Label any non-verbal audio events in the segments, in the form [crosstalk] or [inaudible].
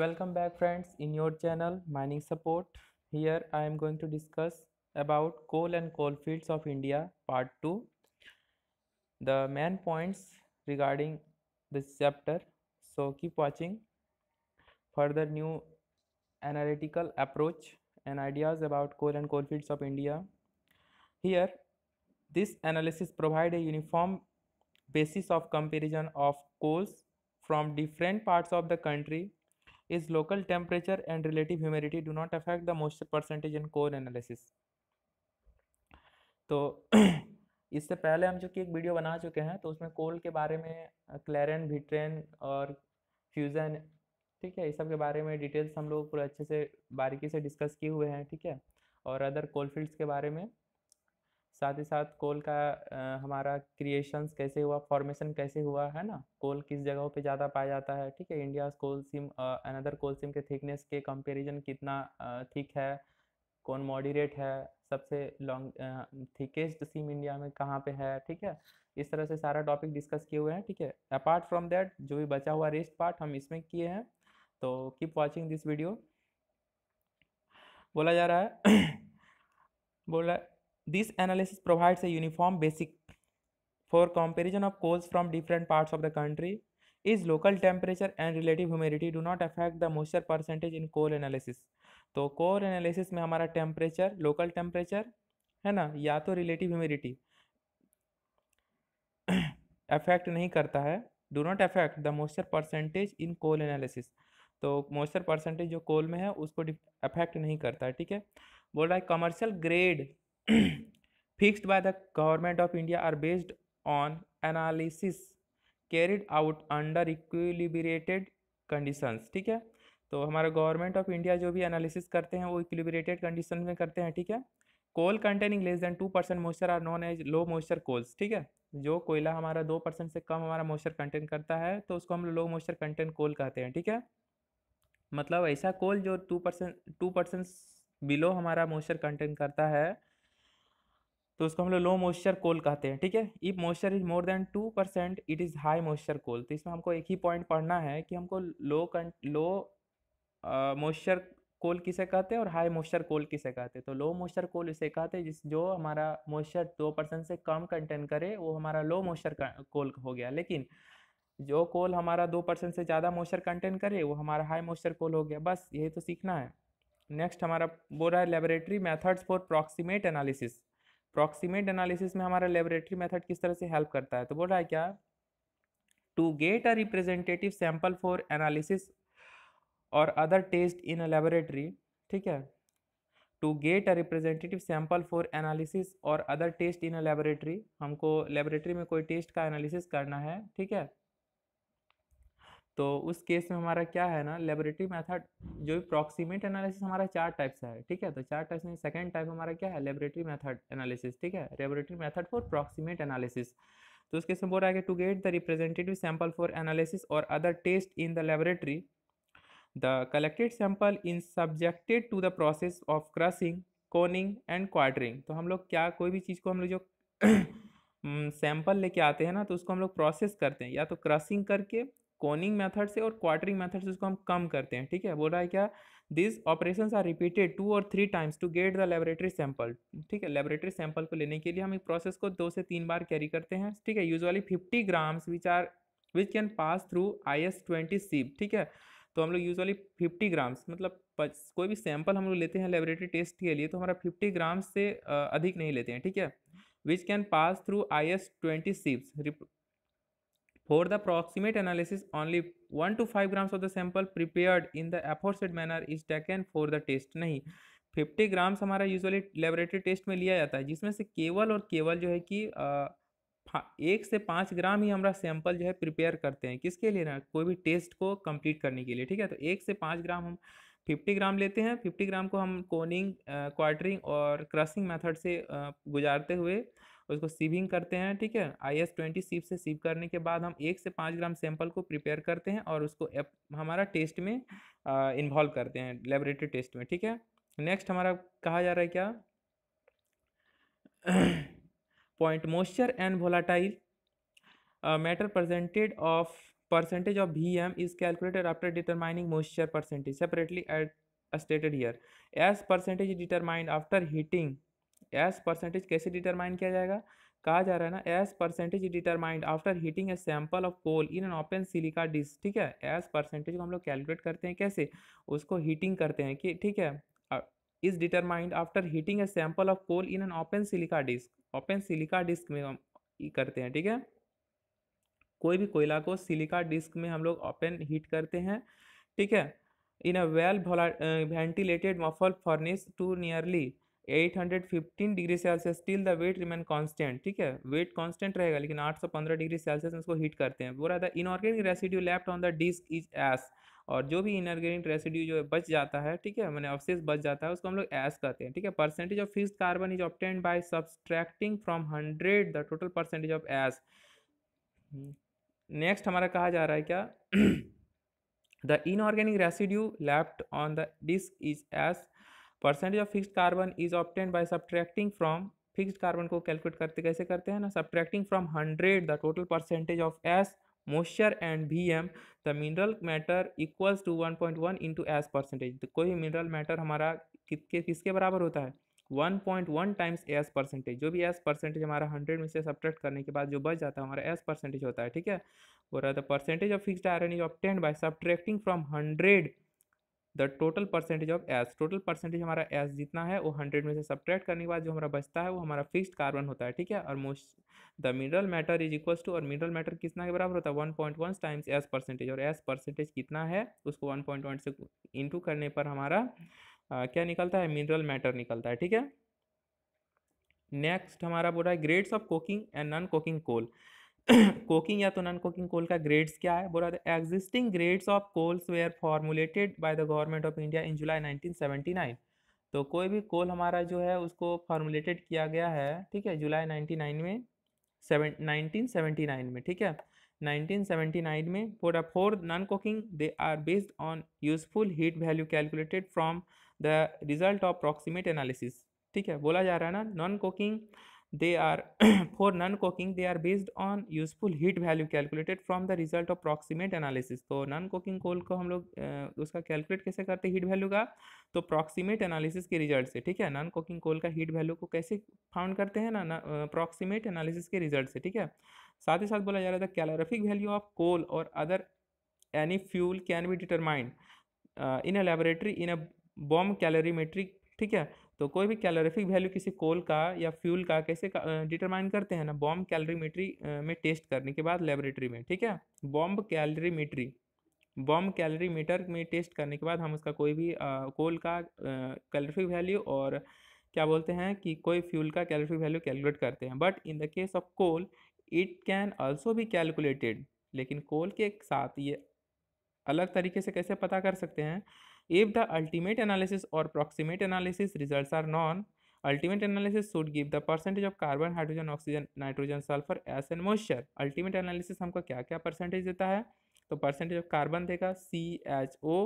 Welcome back friends in your channel Mining Support. Here I am going to discuss about coal and coal fields of India part 2. The main points regarding this chapter. So keep watching. Further new analytical approach and ideas about coal and coal fields of India. Here this analysis provide a uniform basis of comparison of coals from different parts of the country is local temperature and relative humidity do not affect the moisture percentage in core analysis. तो [clears throat] इससे पहले हम जो कि एक video बना चुके हैं तो उसमें कोल के बारे में क्लैरन विट्रेन और फ्यूज़न ठीक है इस सब के बारे में डिटेल्स हम लोग पूरे अच्छे से बारीकी से डिस्कस किए हुए हैं, ठीक है? और अदर कोल फील्ड्स के बारे में साथ ही साथ कोल का आ, हमारा क्रिएशंस कैसे हुआ फॉर्मेशन कैसे हुआ है ना? कोल किस जगहों पे ज़्यादा पाया जाता है ठीक है? India coal seam another coal seam के थिकनेस के कंपैरिजन कितना थिक है? कौन मॉडरेट है? सबसे लॉन्ग थिकेस्ट सिम इंडिया में कहाँ पे है ठीक है? इस तरह से सारा टॉपिक डिस्कस किए हुए हैं ठीक है? अपार्ट फ्रॉम दैट जो भी बचा हुआ रेस्ट पार्ट हम इसमें किए हैं। तो कीप वॉचिंग दिस वीडियो बोला जा रहा है [clears throat] बोला This analysis provides a uniform basic for comparison of coals from different parts of the country. Is local temperature and relative humidity do not affect the moisture percentage in coal analysis. तो coal analysis में हमारा temperature local temperature है ना या तो relative humidity affect नहीं करता है do not affect the moisture percentage in coal analysis तो मॉइस्चर परसेंटेज जो कोल में है उसको अफेक्ट नहीं करता है ठीक है बोल रहा है commercial grade fixed by the government of India are based on analysis carried out under equilibrated conditions, ठीक है? तो हमारा गवर्नमेंट ऑफ़ इंडिया जो भी एनालिसिस करते हैं, वो इक्विलिब्रेटेड कंडीशन में करते हैं, ठीक है? Coal containing less than two percent moisture are known as low moisture coals ठीक है? जो कोयला हमारा दो परसेंट से कम हमारा मॉइस्चर कंटेंट करता है तो उसको हम लो मॉइस्चर कंटेंट कोल कहते हैं, ठीक है? मतलब ऐसा कोल जो two percent two percent below हमारा मॉइस्चर कंटेंट करता है तो उसको हम लोग लो मॉइस्चर कोल कहते हैं, ठीक है? If moisture is more than two percent it is high moisture coal तो इसमें हमको एक ही पॉइंट पढ़ना है कि हमको लो कं लो मॉइस्चर कोल किसे कहते हैं और हाई मॉइस्चर कोल किसे कहते हैं? तो लो मॉइस्चर कोल इसे कहते हैं जिस, जो हमारा मॉइस्चर दो परसेंट से कम कंटेन करे, वो हमारा लो मॉइस्चर कोल हो गया। लेकिन जो कोल हमारा दो परसेंट से ज़्यादा मॉइस्चर कंटेन करे, वो हमारा हाई मॉइस्चर कोल हो गया। बस यही तो सीखना है। नेक्स्ट हमारा बोल रहा है laboratory methods for proximate analysis proximate analysis में हमारा लेबोरेटरी मेथड किस तरह से हेल्प करता है? तो बोल रहा है क्या? To get a representative sample for analysis or other test in a laboratory ठीक है? To get a representative sample for analysis or other test in a laboratory हमको लेबोरेटरी में कोई टेस्ट का एनालिसिस करना है, ठीक है? तो उस केस में हमारा क्या है ना लेबोरेटरी मेथड जो प्रॉक्सीमेट एनालिसिस हमारा चार टाइप से है, ठीक है? तो चार टाइप में सेकंड टाइप हमारा क्या है? लेबोरेटरी मेथड एनालिसिस ठीक है? Laboratory method for proximate analysis तो उसके में बोल रहा है कि to get the representative sample for analysis or other test in the laboratory the collected sample in subjected to the process of crushing coning and quartering तो हम लोग क्या, कोई भी चीज़ को हम लोग जो [clears throat] सैंपल लेके आते हैं ना तो उसको हम लोग प्रोसेस करते हैं। या तो क्रसिंग करके कोनिंग मेथड से और क्वार्टरिंग मेथड से उसको हम कम करते हैं, ठीक है? बोल रहा है क्या? This operations are repeated two or three times to get the laboratory sample ठीक है? लेबोरेटरी सैंपल को लेने के लिए हम एक प्रोसेस को दो से तीन बार कैरी करते हैं, ठीक है? Usually fifty grams which are which can pass through I S twenty sieve ठीक है? तो हम लोग यूजुअली फिफ्टी ग्राम्स मतलब कोई भी सैंपल हम लोग लेते हैं लेबोरेटरी टेस्ट के लिए तो हमारा फिफ्टी ग्राम्स से अधिक नहीं लेते हैं, ठीक है? Which can pass through I S twenty सीप्स For the proximate analysis, only 1 to 5 grams of the sample prepared in the aforesaid manner is taken for the test. नहीं 50 ग्राम्स हमारा यूजुअली लेबोरेटरी टेस्ट में लिया जाता है जिसमें से केवल और केवल जो है कि एक से पाँच ग्राम ही हमारा सैंपल जो है प्रिपेयर करते हैं। किसके लिए ना? कोई भी टेस्ट को कंप्लीट करने के लिए ठीक है? तो एक से पाँच ग्राम हम फिफ्टी ग्राम लेते हैं। फिफ्टी ग्राम को हम कोनिंग क्वार्टरिंग और क्रसिंग मेथड से गुजारते हुए उसको सीविंग करते हैं, ठीक है? आई एस ट्वेंटी सीव से सीव करने के बाद हम एक से पाँच ग्राम सैंपल को प्रिपेयर करते हैं और उसको हमारा टेस्ट में इन्वॉल्व करते हैं लेबोरेटरी टेस्ट में, ठीक है? नेक्स्ट हमारा कहा जा रहा है क्या? Point moisture and volatile matter presented of percentage of Vm is calculated after determining moisture percentage. Separately at stated here. As percentage determined after heating as percentage कैसे determine किया जाएगा? कहा जा रहा है ना as percentage determined after heating a sample of coal in an open silica dish. ठीक है? As percentage को हम लोग कैलकुलेट करते हैं कैसे? उसको हीटिंग करते हैं कि, ठीक है is determined after heating a sample of coal in an open silica disc open silica disc में हम करते हैं, ठीक है? कोई भी कोयला को सिलिका डिस्क में हम लोग ओपन हीट करते हैं, ठीक है? In a well ventilated muffle furnace to nearly 815 degree Celsius still the weight remain constant ठीक है? वेट कांस्टेंट रहेगा, लेकिन 815 डिग्री सेल्सियस में उसको हीट करते हैं। बोला था inorganic residue left on the disc is ash और जो भी इनऑर्गेनिक रेसिड्यू जो है बच जाता है, ठीक है? मैंने अवशेष बच जाता है, उसको हम लोग एस कहते हैं, ठीक है? Percentage of fix carbon is obtained by subtracting from hundred the total percentage of ash next हमारा कहा जा रहा है क्या? The inorganic residue left on the disc is ash percentage of fixed carbon is obtained by subtracting from fixed carbon को calculate करते कैसे करते हैं ना? Subtracting from hundred, the total percentage of ash V M the mineral matter equals to one point one into ash percentage. कोई भी mineral matter हमारा किसके किसके बराबर होता है? One point one times ash percentage. जो भी एस परसेंटेज हमारा हंड्रेड में से सब्ट्रैक्ट करने के बाद जो बच जाता है, हमारा एस परसेंटेज होता है, ठीक है? रहा था percentage of fixed iron is obtained by subtracting from hundred the total percentage of ash. Total percentage हमारा एस जितना है वो हंड्रेड में से सब्ट्रैक्ट करने के बाद जो हमारा बचता है वो हमारा फिक्स्ड कार्बन होता है ठीक है? और most the mineral matter is equals to और मिनरल मैटर कितना के बराबर होता है? One point one times ash percentage. और एस परसेंटेज कितना है उसको वन पॉइंट वन से इंटू करने पर हमारा आ, क्या निकलता है? मिनरल मैटर निकलता है ठीक है? नेक्स्ट हमारा बोल है grades of coking and non coking coal. Coking या तो नॉन कोकिंग कोल का ग्रेड्स क्या है? बोला existing grades of coals were formulated by the government of India in July 1979 तो कोई भी कोल हमारा जो है, उसको फॉर्मुलेटेड किया गया है, ठीक है जुलाई 99 में सेवन नाइनटीन सेवेंटी नाइन में, ठीक है? 1979 में for four non coking they are based on useful heat value calculated from the result of proximate analysis ठीक है? बोला जा रहा है ना non cooking they are, [clears throat] for non-cooking they are based on useful heat value calculated from the result of proximate analysis. तो non cooking coal को हम लोग उसका कैलकुलेट कैसे करते हैं हीट वैल्यू का? तो प्रॉक्सीमेट एनालिसिस के रिज़ल्ट से, ठीक है? नॉन कुकिंग कोल का हीट वैल्यू को कैसे फाउंड करते हैं ना प्रॉक्सीमेट एनालिसिस के रिज़ल्ट से, ठीक है? साथ ही साथ बोला जा रहा था कैलोरिफिक वैल्यू ऑफ़ कोल और other any fuel can be determined in a laboratory in a bomb calorimetric ठीक है? तो कोई भी कैलोरीफिक वैल्यू किसी कोल का या फ्यूल का कैसे डिटरमाइन करते हैं ना बॉम्ब कैलोरीमेट्री में टेस्ट करने के बाद लेबोरेटरी में ठीक है? Bomb calorimetry bomb calorie meter में टेस्ट करने के बाद हम उसका कोई भी आ, कोल का कैलोरीफिक वैल्यू और क्या बोलते हैं कि कोई फ्यूल का कैलोरीफिक वैल्यू कैलकुलेट करते हैं। But in the case of coal it can also भी कैलकुलेटेड लेकिन कोल के साथ ये अलग तरीके से कैसे पता कर सकते हैं? If the ultimate analysis or proximate analysis results are known, ultimate analysis should give the percentage of carbon, hydrogen, oxygen, nitrogen, sulfur, as and moisture. Ultimate analysis हमको क्या क्या percentage देता है तो percentage of carbon देगा C H O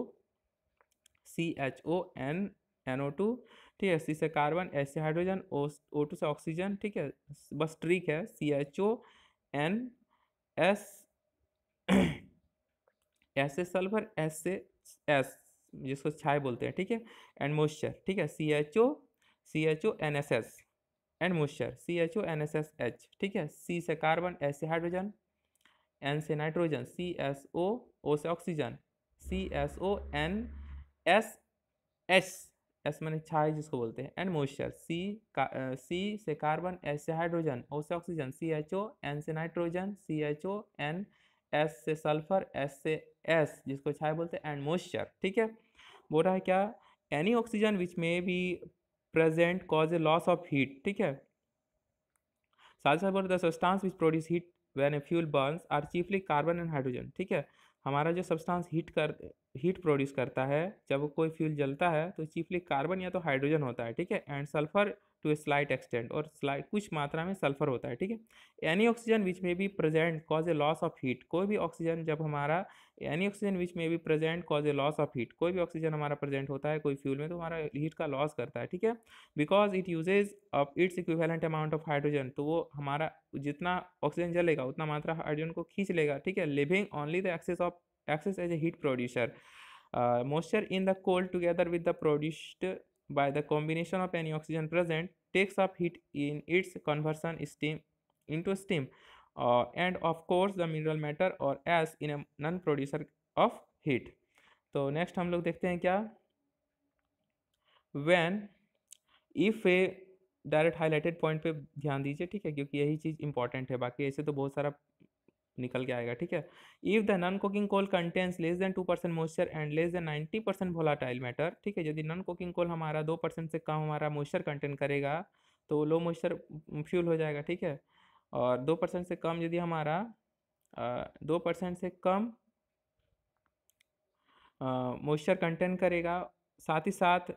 C H O N N O two ठीक है C से कार्बन एस से हाइड्रोजन ओ ओ टू से ऑक्सीजन ठीक है बस ट्रिक है C H O N S S से सल्फ़र एस से एस जिसको छाए बोलते हैं, ठीक है? एंड मॉइस्चर ठीक है? C H O C H O N S S and moisture C H O N S S H ठीक है? सी से कार्बन एस से हाइड्रोजन एन से nitrogen C S O O से oxygen C S O N S S S मैंने छाए जिसको बोलते हैं। एंड मॉइस्चर सी सी से कार्बन एस से हाइड्रोजन ओ से oxygen C H O N से nitrogen C H O N S से सल्फ़र एस से एस जिसको छाया बोलते हैं एंड मॉइस्चर ठीक है? बोल रहा है क्या? Any oxygen which may be present cause a loss of heat ठीक है? साथ साथ बोल the substance which produce heat when a fuel burns are chiefly carbon and hydrogen ठीक है? हमारा जो सब्सटेंस हीट कर हीट प्रोड्यूस करता है, जब कोई फ्यूल जलता है तो चीफली कार्बन या तो हाइड्रोजन होता है, ठीक है? And sulphur to a slight extent और स्लाइट कुछ मात्रा में सल्फ़र होता है, ठीक है? Any oxygen which may be present cause a loss of heat कोई भी ऑक्सीजन जब हमारा any oxygen which may be present cause a loss of heat कोई भी ऑक्सीजन हमारा प्रेजेंट होता है कोई फ्यूल में तो हमारा हीट का लॉस करता है, ठीक है? Because it uses of its equivalent amount of hydrogen तो वो हमारा जितना ऑक्सीजन जलेगा, उतना मात्रा हाइड्रोजन को खींच लेगा, ठीक है? Leaving only the excess of excess as a heat producer moisture in the coal together with the produced by the combination of any oxygen present takes up heat in its conversion steam into steam uh, and of course the mineral matter or as in a non producer of heat तो next हम लोग देखते हैं क्या when if a direct highlighted point पे ध्यान दीजिए ठीक है क्योंकि यही चीज़ इंपॉर्टेंट है बाकी ऐसे तो बहुत सारा निकल के आएगा, ठीक है? If the non cooking coal contains less than two percent moisture and less than ninety percent volatile matter ठीक है? यदि नॉन कुकिंग कोल हमारा दो परसेंट से कम हमारा मॉइस्चर कंटेंट करेगा तो लो मॉइस्चर फ्यूल हो जाएगा, ठीक है? और दो परसेंट से कम यदि हमारा दो परसेंट से कम मॉइस्चर कंटेंट करेगा, साथ ही साथ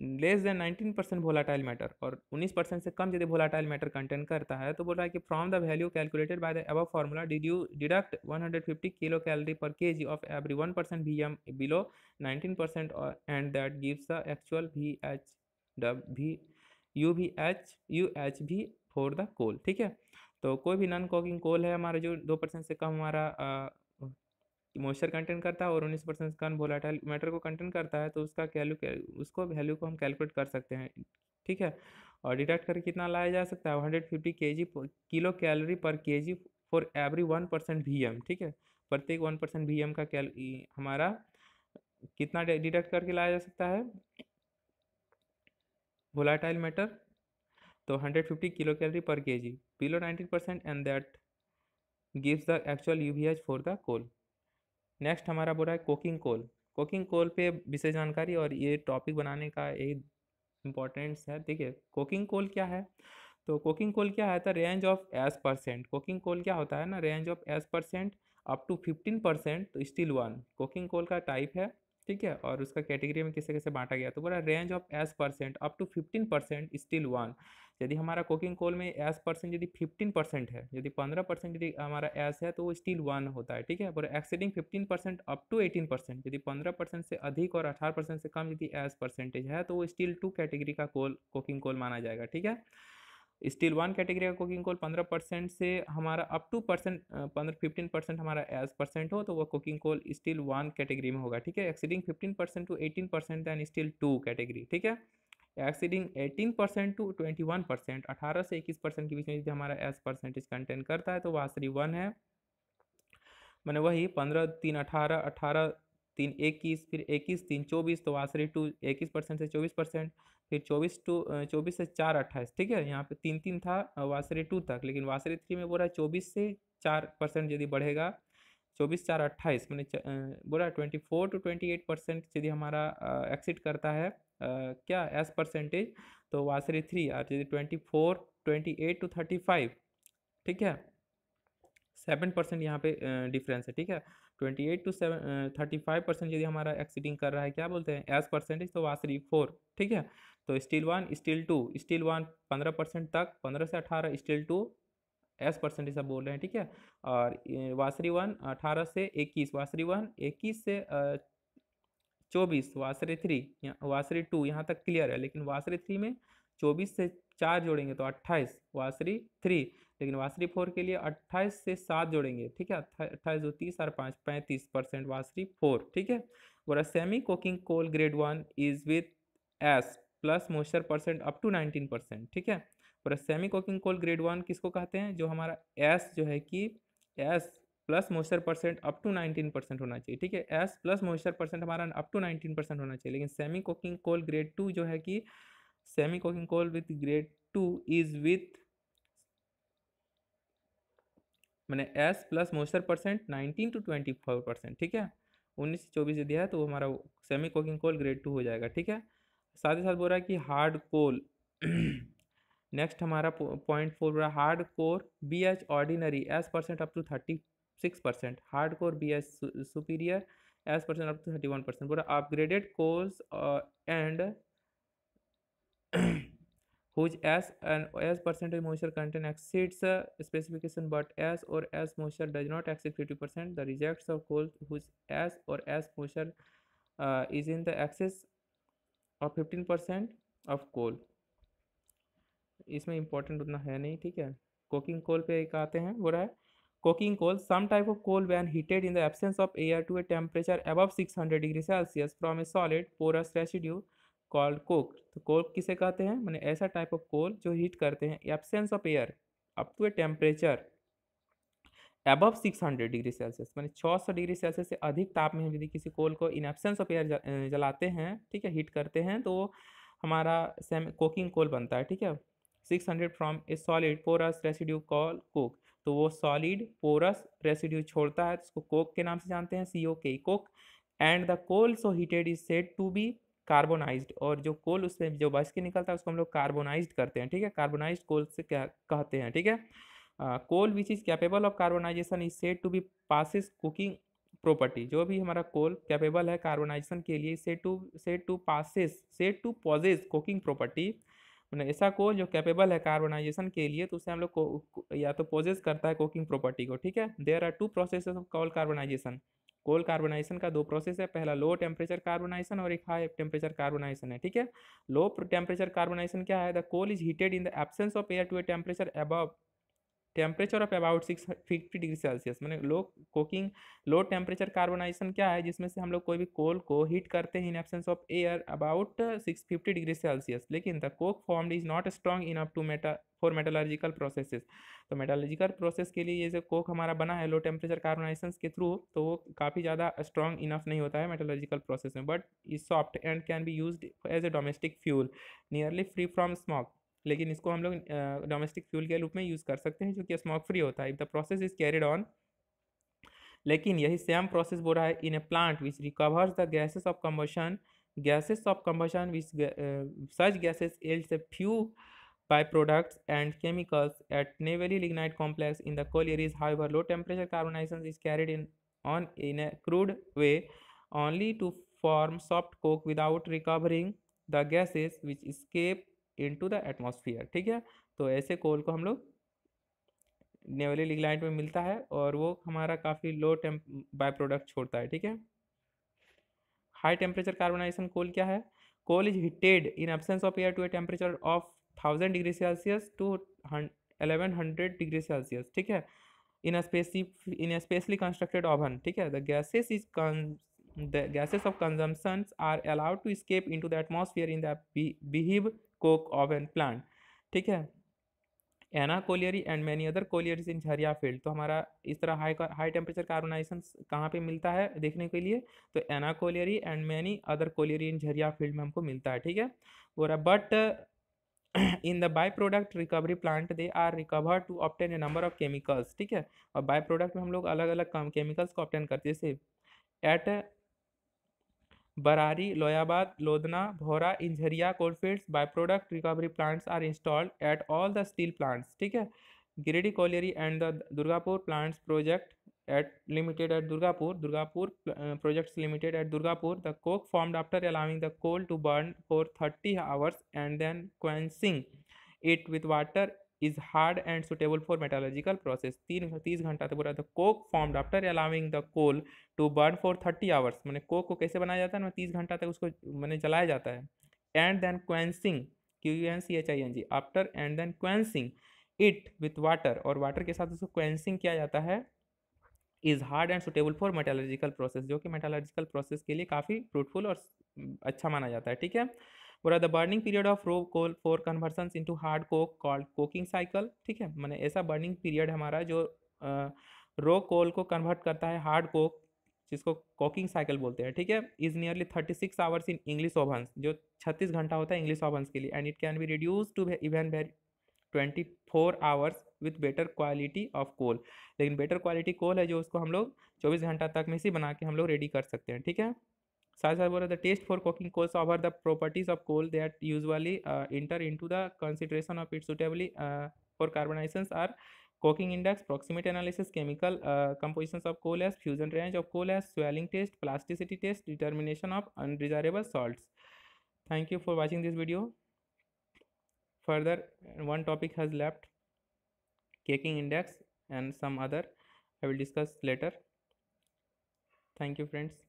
less than nineteen percent volatile matter और उन्नीस परसेंट से कम यदि वोलाटाइल मैटर कंटेंट करता है तो बोल रहा है कि from the value calculated by the above formula did you deduct 150 kilo calorie per K G of every one percent V M below nineteen percent and that gives the actual V H भी U V H U H भी for the coal ठीक है? तो कोई भी non coking coal है हमारा जो दो परसेंट से कम हमारा मॉइस्चर कंटेंट करता है और उन्नीस परसेंट कम वोलाटाइल मैटर को कंटेंट करता है तो उसका कैलू उसको वैल्यू को हम कैलकुलेट कर सकते हैं, ठीक है? और डिडक्ट करके कितना लाया जा सकता है? Hundred fifty K ji kilo calorie per K G for every one percent V M ठीक है? प्रत्येक वन परसेंट वी एम का कैल हमारा कितना डिडक्ट करके लाया जा सकता है? वोलाटाइल मैटर तो hundred fifty kilo calorie per K G below nineteen percent and that gives the actual U V H for the coal next हमारा बोला है कोकिंग कोल कोकिंग कोल पे विशेष जानकारी और ये टॉपिक बनाने का एक इम्पोर्टेंस है। ठीक है कोकिंग कोल क्या है? तो कोकिंग कोल क्या है? तो range of ash percent coking coal क्या होता है ना? Range of ash percent up to fifteen percent तो स्टील वन कोकिंग कोल का टाइप है ठीक है? और उसका कैटेगरी में किसे कैसे बांटा गया तो बोला range of ash percent up to fifteen percent steel one यदि हमारा कोकिंग कोल में एस परसेंट यदि फिफ्टीन परसेंट है, यदि पंद्रह परसेंट यदि हमारा एस है तो वो स्टिल वन होता है, ठीक है? और exceeding fifteen percent up to eighteen percent यदि पंद्रह परसेंट से अधिक और अठारह परसेंट से कम यदि एस परसेंटेज है तो वो स्टिल टू कैटेगरी का कोल कोकिंग कोल माना जाएगा, ठीक है? स्टील वन कैटेगरी का कुकिंग कोल पंद्रह परसेंट से हमारा अप टू परसेंट पंद्रह फिफ्टीन परसेंट हमारा एज परसेंट हो तो वो cooking coal steel one category में होगा, ठीक है? Exceeding fifteen percent to eighteen percent then steel two category, ठीक है? Exceeding eighteen percent to twenty one percent अठारह से इक्कीस परसेंट के बीच में यदि हमारा एज परसेंटेज कंटेंट करता है तो वासरी वन है। मैंने वही पंद्रह, तीन, अठारह अठारह तीन इक्कीस, फिर इक्कीस तीन चौबीस तो वासरी टू, इक्कीस परसेंट से चौबीस परसेंट, फिर चौबीस टू चौबीस से चार अट्ठाईस, ठीक है? यहाँ पे तीन तीन था वासरी टू तक, लेकिन वासरी थ्री में बोल चौबीस से चार परसेंट यदि बढ़ेगा, चौबीस चार अट्ठाईस, मैंने बोला twenty four to twenty eight percent यदि हमारा एक्सिट करता है क्या एस परसेंटेज तो वासरी थ्री और यदि twenty four, twenty eight to thirty five, ठीक है? सेवन परसेंट यहाँ पे डिफरेंस है, ठीक है? Twenty eight to seven thirty five percent यदि हमारा एक्सीडिंग कर रहा है, क्या बोलते हैं? एस परसेंटेज तो वासरी फोर ठीक है? तो steel one steel two steel one पंद्रह परसेंट तक, पंद्रह से अठारह स्टील टू एस परसेंटेज सब बोल रहे हैं, ठीक है? और वासरी वन, अठारह से इक्कीस, वासरी वन, इक्कीस से चौबीस, वासरी थ्री वासरी टू यहाँ तक क्लियर है, लेकिन वासरी थ्री में चौबीस से चार जोड़ेंगे तो अट्ठाईस, वासरी थ्री लेकिन वासरी फोर के लिए अट्ठाईस से सात जोड़ेंगे, ठीक है? अट्ठाईस दो तीस और पाँच, पैंतीस परसेंट वासरी फोर, ठीक है? और semi coking coal grade one is with ash plus moisture percent up to nineteen percent, ठीक है? और semi coking coal grade one किसको कहते हैं? जो हमारा एस जो है कि ash plus moisture percent up to nineteen percent होना चाहिए, ठीक है? एस प्लस मॉइस्चर परसेंट हमारा अप टू नाइनटीन परसेंट होना चाहिए, लेकिन semi coking coal grade two जो है कि semi coking coal with grade two is with मैंने ash plus moisture percent nineteen to twenty four percent ठीक है? उन्नीस से चौबीस यदि है तो हमारा semi coking coal grade two हो जाएगा, ठीक है? साथ ही साथ बोल रहा है कि हार्ड कोल नेक्स्ट हमारा पॉइंट फोर बोल रहा है hard core B H ordinary ash percent up to thirty six percent hard core B H superior ash percent up to thirty one percent बोला upgraded coals and whose ash and ash percentage moisture content exceeds specification but ash और ash moisture does not exceed fifty percent the reject of coal whose ash और ash moisture is in the excess of fifteen percent of coal इसमें important उतना है नहीं, ठीक है? Coking coal पे एक आते हैं बोरा है? Coking coal some type of coal when heated in the absence of air to a temperature above six hundred degree Celsius from a solid porous residue called coke तो कोक किसे कहते हैं? मैंने ऐसा टाइप ऑफ़ कोल जो heat करते हैं absence of air up to a temperature above 600 degree Celsius मैंने 600 डिग्री सेल्सियस से अधिक ताप में यदि किसी कोल को इन एबसेंस ऑफ़ एयर जलाते हैं, ठीक है हीट करते हैं तो हमारा सेम कोकिंग कोल बनता है, ठीक है? 600 from a solid porous residue call coke तो वो सॉलिड पोरस रेसिड्यू छोड़ता है उसको कोक के नाम से जानते हैं C O K coke and the coal so heated is said to be carbonised और जो कोल उससे, जो बच के निकलता है, उसको हम लोग कार्बोनाइज्ड करते हैं, ठीक है? कार्बोनाइज्ड कोल से क्या कहते हैं, ठीक है? Coal which is capable of carbonisation is said to be possess cooking property जो भी हमारा कोल कैपेबल है कार्बोनाइजेशन के लिए set to set to possess set to possess cooking property मैंने ऐसा कोल जो कैपेबल है कार्बोनाइजेशन के लिए तो उसे हम लोग या तो पोजेस करता है कुकिंग प्रॉपर्टी को, ठीक है? There are two process of coal carbonisation coal carbonisation का दो प्रोसेस है, पहला लो टेम्परेचर कार्बोनाइजेशन और एक हाई टेम्परेचर कार्बोनाइजेशन है, ठीक है? लो टेम्परेचर कार्बोनाइजेशन क्या है? The coal is heated in the absence of air to a temperature above temperature of about six fifty degree Celsius मैंने low coking low temperature carbonization क्या है, जिसमें से हम लोग कोई भी कोल को हीट करते हैं in absence of air about six fifty degree Celsius लेकिन the coke formed is not strong enough to meta for metallurgical processes तो मेटालॉजिकल प्रोसेस के लिए ये जो कोक हमारा बना है लो टेम्परेचर कार्बोनाइजेशन के थ्रू तो वो काफ़ी ज़्यादा स्ट्रॉन्ग इनफ नहीं होता है मेटालॉजिकल प्रोसेस में. But is soft and can be use as a domestic fuel nearly free from smoke लेकिन इसको हम लोग डोमेस्टिक फ्यूल के रूप में यूज़ कर सकते हैं, जो स्मोक फ्री होता है। If the process is carried on. लेकिन यही सेम प्रोसेस बोल रहा है in a plant which recovers the gases of combustion gases of combustion which such gases else a few by products and chemicals at Neyveli lignite complex in the collier is high low temperature carbonisation is carried in, on, in a crude way only to form soft coke without recovering the gases which escape into the atmosphere ठीक है? तो ऐसे कोल को हम लोग नेवली लिगलाइट में मिलता है और वो हमारा काफ़ी लो टेम्प बाय प्रोडक्ट छोड़ता है, ठीक है? हाई टेम्परेचर कार्बोनाइजेशन कोल क्या है? Coal is heated in absence of air to a temperature of thousand degree Celsius to eleven hundred degree Celsius ठीक है? इन a in specially constructed oven, ठीक है? द gases is the gases of consumptions are allowed to escape into the atmosphere in the behave coke oven plant, ठीक है? Ena colliery and many other collieries in Jharia field तो हमारा इस तरह high high temperature carbonisation कहाँ पे मिलता है देखने के लिए? तो Ena colliery and many other colliery in Jharia field में हमको मिलता है, ठीक है? Bora but in the by product recovery plant they are recover to obtain a number of chemicals ठीक है? और बाई प्रोडक्ट में हम लोग अलग अलग केमिकल्स को ऑप्टेन करते हैं जैसे एट बरारी, लोयाबाद लोधना भोरा, इंझरिया, coalfields by product recovery plants are installed at all the steel plants ठीक है? Giridih colliery and the Durgapur plants project at limited at Durgapur Durgapur projects limited at Durgapur the coke formed after allowing the coal to burn for thirty hours and then quenching it with water is hard and suitable for metallurgical process तीन, तीस घंटा तक बोला था coke formed after allowing the coal to burn for thirty hours मैंने Coke को कैसे बनाया जाता है? ना तीस घंटा तक उसको मैंने जलाया जाता है। And then quenching Q U N C H I N G after and then quenching it with water और वाटर के साथ उसको क्वेंसिंग किया जाता है। Is hard and suitable for metallurgical process जो कि मेटालॉजिकल प्रोसेस के लिए काफ़ी फ्रूटफुल और अच्छा माना जाता है। ठीक है? बोला the burning period of raw coal for conversion into hard coke called coking cycle ठीक है? मैंने ऐसा बर्निंग पीरियड हमारा जो रो कोल को कन्वर्ट करता है हार्ड कोक जिसको कोकिंग साइकिल बोलते हैं, ठीक है? Is nearly thirty six hours in English ovens जो छत्तीस घंटा होता है इंग्लिश ओवंस के लिए and it can be reduce to even very twenty four hours with better quality of coal लेकिन बेटर क्वालिटी कोल है जो उसको हम लोग चौबीस घंटा तक में से बना के हम लोग रेडी कर सकते हैं, ठीक है? As I the taste for cooking coals over the properties of coal that usually uh, enter into the consideration of its suitability uh, for carbonizations are coking index, proximate analysis, chemical uh, compositions of coal as fusion range of coal as swelling test, plasticity test, determination of undesirable salts. Thank you for watching this video. Further, one topic has left, caking index and some other. I will discuss later. Thank you friends.